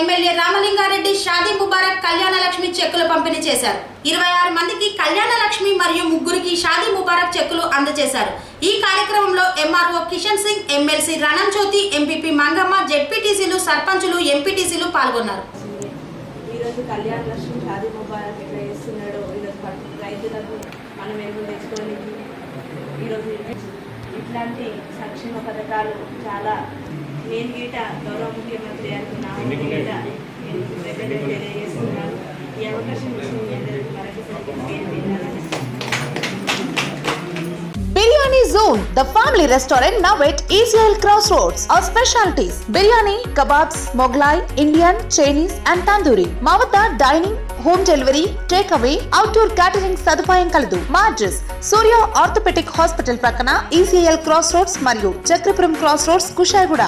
MLA Ramalinga Reddy Shaadi Mubarak Kalyana Lakshmi చెక్కులు పంపిణీ చేశారు. ఇరవై ఆరు మందికి కళ్యాణ లక్ష్మి మరియు ముగ్గురికి షాదీ ముబారక్ చెక్కులు అందజేశారు. ఈ కార్యక్రమంలో MRO Kishan Singh MLC Ranam Jyothi MPP Mangamma జెడ్పీటీసీలు సర్పంచులు ఎంపీటీసీలు పాల్గొన్నారు. ఈరోజు కళ్యాణ లక్ష్మి షాదీ ముబారక్ ఈరోజు రైతులకు మనం తెచ్చుకోవడానికి ఈరోజు ఇట్లాంటి సంక్షేమ పథకాలు చాలా నేను గీట గౌరవ ముఖ్యమంత్రి అనుకున్నాను. గీట నేను కృతజ్ఞతలు తెలియజేస్తున్నాను ఈ అవకాశం ఇచ్చిన మీ అందరికీ మరొకసారి పేరు పేరున Biryani Zone, the family restaurant now at ECL Crossroads. Our specialties biryani, kebabs, Moglai, Indian, Chinese, and tandoori. మా వద్ద dining home delivery take away outdoor catering సదుపాయం కలదు. మా అడ్రస్ సూర్య ఆర్థోపెటిక్ హాస్పిటల్ ప్రక్కన ఈసీఎల్ క్రాస్ రోడ్స్ మరియు Chakrapuram cross roads Kushaiguda.